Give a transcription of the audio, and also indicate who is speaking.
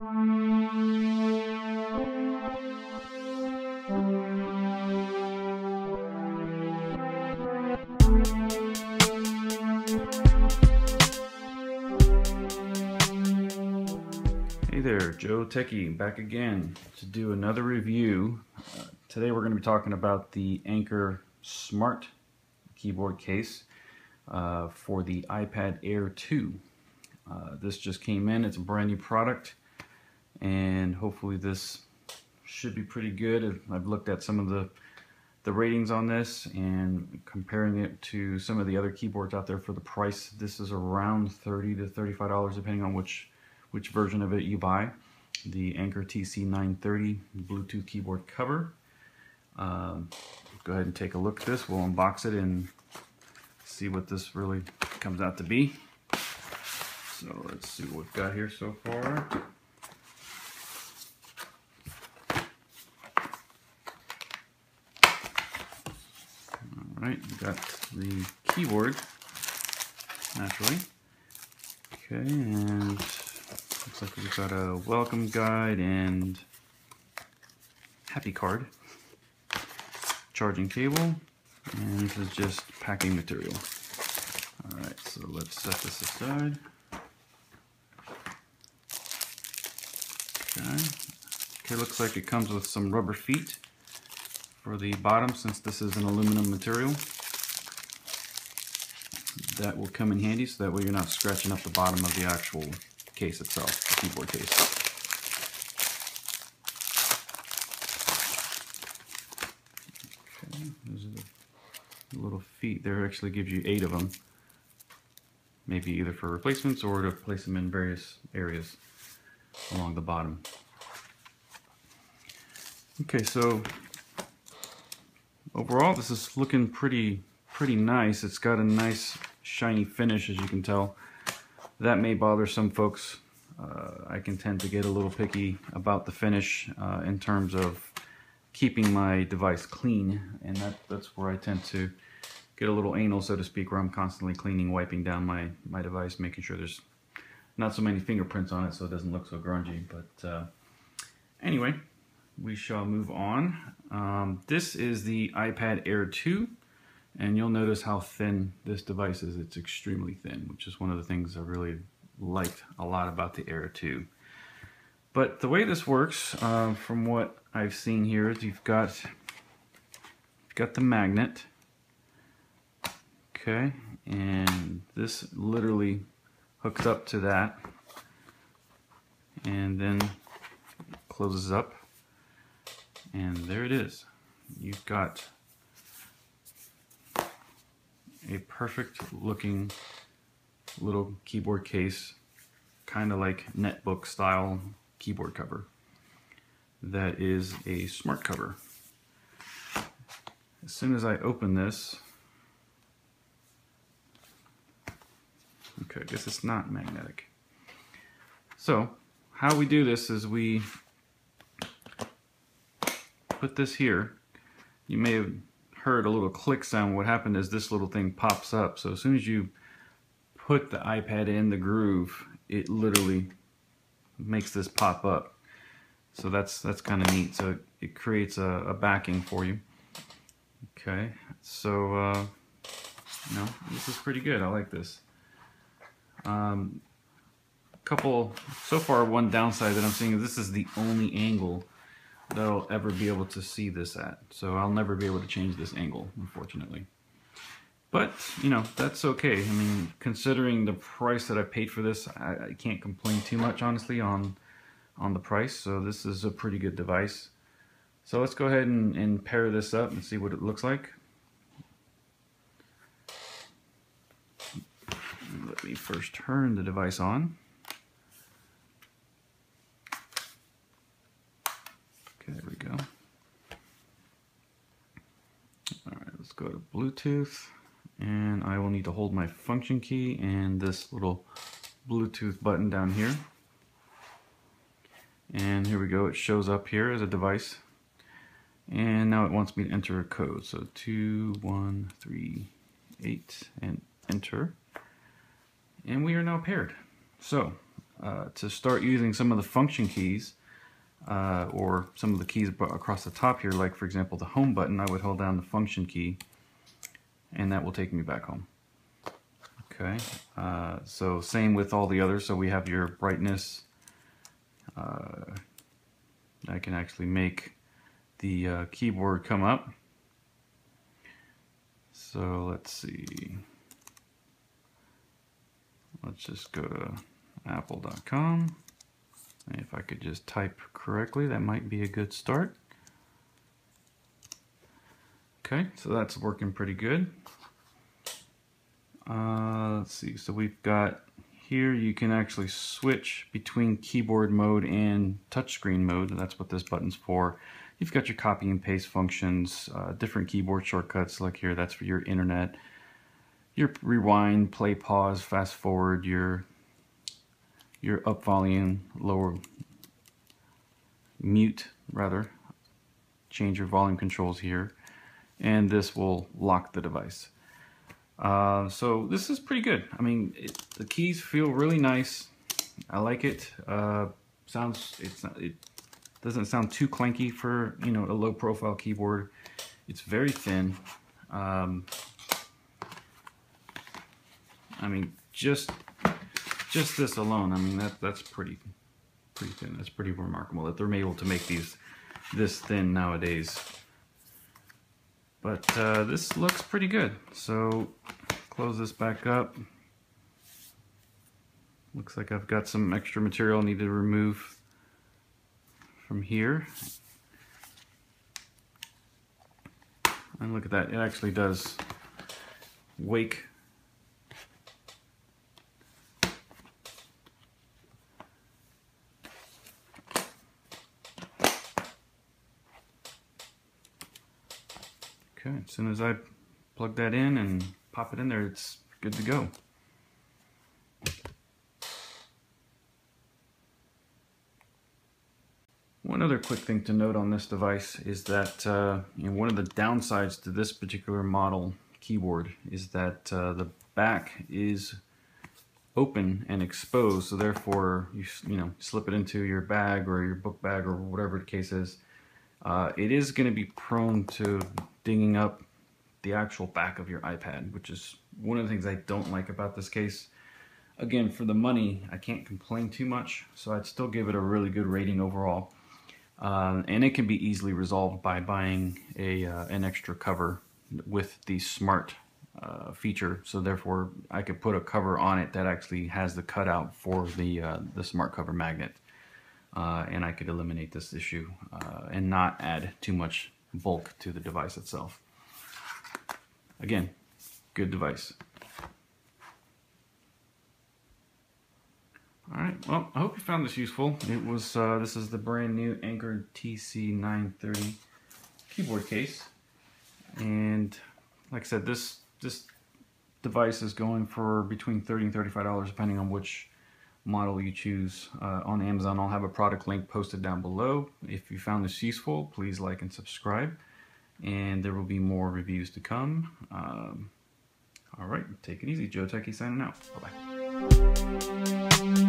Speaker 1: Hey there, Joe Techie back again to do another review. Uh, today we're going to be talking about the Anker Smart keyboard case uh, for the iPad Air 2. Uh, this just came in, it's a brand new product and hopefully this should be pretty good. I've looked at some of the the ratings on this and comparing it to some of the other keyboards out there for the price. This is around 30 to $35 depending on which which version of it you buy. The Anker TC930 Bluetooth keyboard cover. Um, go ahead and take a look at this. We'll unbox it and see what this really comes out to be. So let's see what we've got here so far. All right, we got the keyboard, naturally. Okay, and Looks like we've got a welcome guide and happy card. Charging cable. And this is just packing material. Alright, so let's set this aside. Okay. Okay, looks like it comes with some rubber feet for the bottom since this is an aluminum material. That will come in handy so that way you're not scratching up the bottom of the actual case itself, the keyboard case. Okay, those are the little feet. There actually gives you eight of them. Maybe either for replacements or to place them in various areas along the bottom. Okay, so overall this is looking pretty pretty nice. It's got a nice shiny finish as you can tell that may bother some folks. Uh, I can tend to get a little picky about the finish uh, in terms of keeping my device clean and that, that's where I tend to get a little anal so to speak where I'm constantly cleaning wiping down my my device making sure there's not so many fingerprints on it so it doesn't look so grungy but uh, anyway we shall move on um, this is the iPad Air 2 and you'll notice how thin this device is. It's extremely thin, which is one of the things I really liked a lot about the Air 2. But the way this works, uh, from what I've seen here, is you've got, you've got the magnet, okay, and this literally hooks up to that, and then closes up, and there it is. You've got a perfect looking little keyboard case, kind of like netbook style keyboard cover. That is a smart cover. As soon as I open this, okay, I guess it's not magnetic. So, how we do this is we put this here. You may have heard a little click sound, what happened is this little thing pops up. So as soon as you put the iPad in the groove, it literally makes this pop up. So that's that's kind of neat. So it, it creates a, a, backing for you. Okay, so uh, know this is pretty good. I like this. Um, couple so far one downside that I'm seeing is this is the only angle that I'll ever be able to see this at. So I'll never be able to change this angle, unfortunately. But, you know, that's okay. I mean, considering the price that I paid for this, I, I can't complain too much, honestly, on, on the price. So this is a pretty good device. So let's go ahead and, and pair this up and see what it looks like. Let me first turn the device on. Okay, there we go. All right, let's go to Bluetooth. And I will need to hold my function key and this little Bluetooth button down here. And here we go, it shows up here as a device. And now it wants me to enter a code. So 2138 and enter. And we are now paired. So uh, to start using some of the function keys uh, or some of the keys across the top here, like for example the home button, I would hold down the function key and that will take me back home. Okay, uh, so same with all the others. So we have your brightness. Uh, I can actually make the uh, keyboard come up. So let's see. Let's just go to apple.com. If I could just type correctly, that might be a good start. Okay, so that's working pretty good. Uh, let's see, so we've got here you can actually switch between keyboard mode and touchscreen mode. That's what this button's for. You've got your copy and paste functions, uh, different keyboard shortcuts like here, that's for your internet, your rewind, play, pause, fast forward, your your up volume, lower mute rather, change your volume controls here, and this will lock the device. Uh, so this is pretty good. I mean, it, the keys feel really nice. I like it. Uh, sounds it's not, it doesn't sound too clanky for you know a low profile keyboard. It's very thin. Um, I mean, just just this alone, I mean that that's pretty pretty thin. That's pretty remarkable that they're able to make these this thin nowadays. But uh, this looks pretty good. So close this back up. Looks like I've got some extra material I need to remove from here. And look at that, it actually does wake Okay, as soon as I plug that in and pop it in there, it's good to go. One other quick thing to note on this device is that uh, you know, one of the downsides to this particular model keyboard is that uh, the back is open and exposed so therefore you you know slip it into your bag or your book bag or whatever the case is uh, it is going to be prone to dinging up the actual back of your iPad, which is one of the things I don't like about this case. Again, for the money, I can't complain too much, so I'd still give it a really good rating overall. Uh, and it can be easily resolved by buying a uh, an extra cover with the smart uh, feature. So therefore, I could put a cover on it that actually has the cutout for the uh, the smart cover magnet, uh, and I could eliminate this issue uh, and not add too much bulk to the device itself. Again, good device. All right, well, I hope you found this useful. It was, uh, this is the brand new Anker TC930 keyboard case. And like I said, this, this device is going for between 30 and $35 depending on which model you choose uh, on Amazon. I'll have a product link posted down below. If you found this useful, please like and subscribe. And there will be more reviews to come. Um, all right, take it easy. Joe Techie signing out. Bye-bye.